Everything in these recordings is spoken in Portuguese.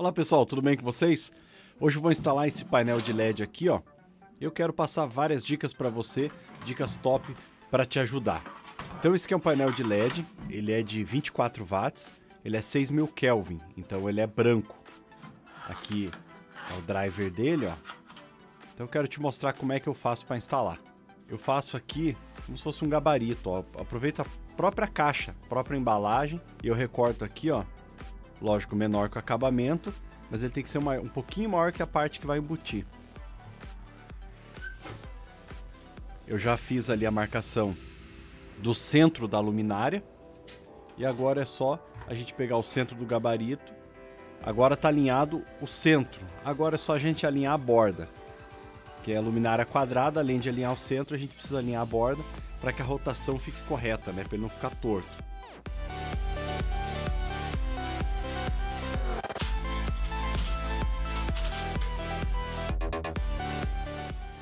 Olá pessoal, tudo bem com vocês? Hoje eu vou instalar esse painel de LED aqui, ó. Eu quero passar várias dicas para você, dicas top para te ajudar. Então esse aqui é um painel de LED, ele é de 24 watts, ele é 6000 Kelvin, então ele é branco. Aqui é o driver dele, ó. Então eu quero te mostrar como é que eu faço para instalar. Eu faço aqui como se fosse um gabarito, ó. Aproveito a própria caixa, a própria embalagem e eu recorto aqui, ó. Lógico, menor que o acabamento, mas ele tem que ser um pouquinho maior que a parte que vai embutir. Eu já fiz ali a marcação do centro da luminária. E agora é só a gente pegar o centro do gabarito. Agora está alinhado o centro. Agora é só a gente alinhar a borda. Que é a luminária quadrada, além de alinhar o centro, a gente precisa alinhar a borda para que a rotação fique correta, né? Para ele não ficar torto.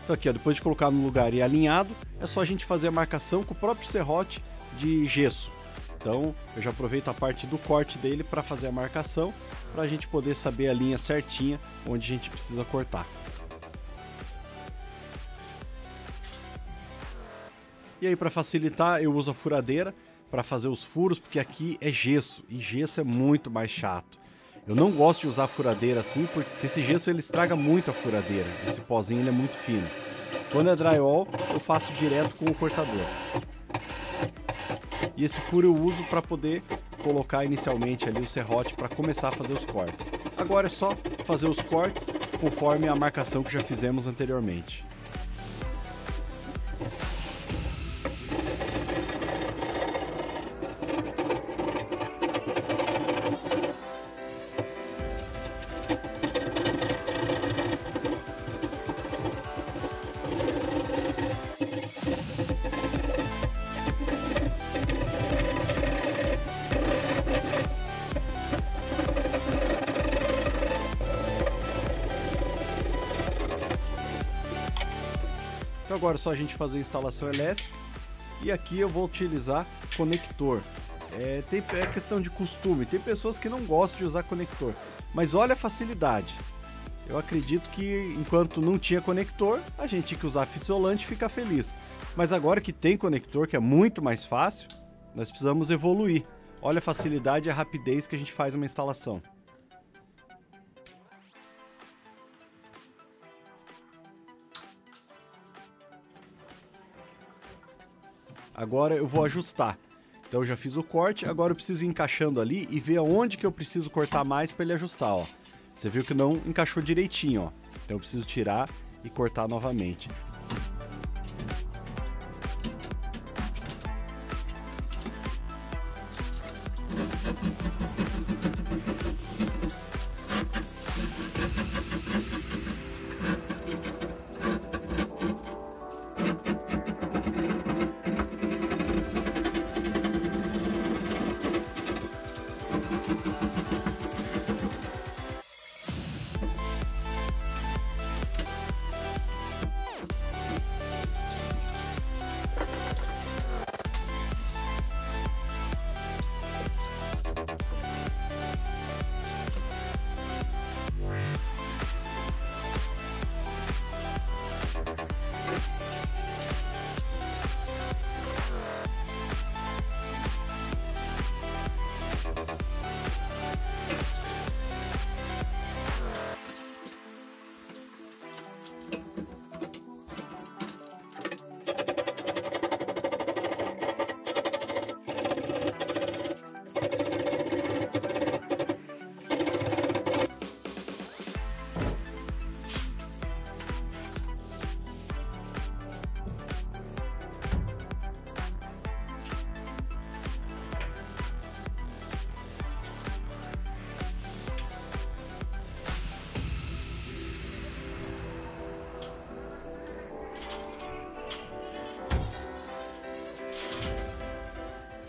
Então aqui, ó, depois de colocar no lugar e alinhado, é só a gente fazer a marcação com o próprio serrote de gesso. Então eu já aproveito a parte do corte dele para fazer a marcação, para a gente poder saber a linha certinha onde a gente precisa cortar. E aí para facilitar eu uso a furadeira para fazer os furos, porque aqui é gesso e gesso é muito mais chato. Eu não gosto de usar furadeira assim, porque esse gesso ele estraga muito a furadeira. Esse pozinho ele é muito fino. Quando é drywall, eu faço direto com o cortador. E esse furo eu uso para poder colocar inicialmente ali o serrote para começar a fazer os cortes. Agora é só fazer os cortes conforme a marcação que já fizemos anteriormente. Agora é só a gente fazer a instalação elétrica e aqui eu vou utilizar conector. É, tem, é questão de costume, tem pessoas que não gostam de usar conector, mas olha a facilidade. Eu acredito que enquanto não tinha conector, a gente tinha que usar fita isolante e ficar feliz. Mas agora que tem conector, que é muito mais fácil, nós precisamos evoluir. Olha a facilidade e a rapidez que a gente faz uma instalação. Agora eu vou ajustar. Então eu já fiz o corte, agora eu preciso ir encaixando ali e ver aonde que eu preciso cortar mais para ele ajustar, ó. Você viu que não encaixou direitinho, ó. Então eu preciso tirar e cortar novamente.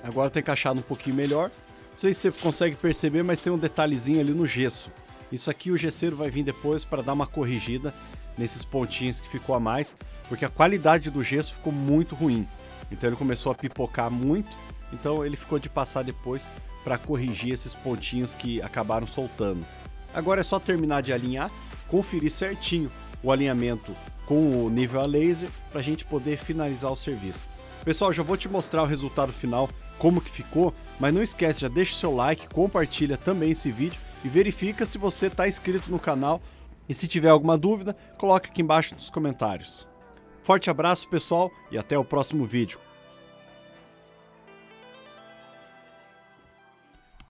Agora tá encaixado um pouquinho melhor. Não sei se você consegue perceber, mas tem um detalhezinho ali no gesso. Isso aqui o gesseiro vai vir depois para dar uma corrigida nesses pontinhos que ficou a mais, porque a qualidade do gesso ficou muito ruim. Então ele começou a pipocar muito, então ele ficou de passar depois para corrigir esses pontinhos que acabaram soltando. Agora é só terminar de alinhar, conferir certinho o alinhamento com o nível a laser para a gente poder finalizar o serviço. Pessoal, já vou te mostrar o resultado final, como que ficou, mas não esquece, já deixa o seu like, compartilha também esse vídeo e verifica se você está inscrito no canal e se tiver alguma dúvida, coloque aqui embaixo nos comentários. Forte abraço pessoal e até o próximo vídeo.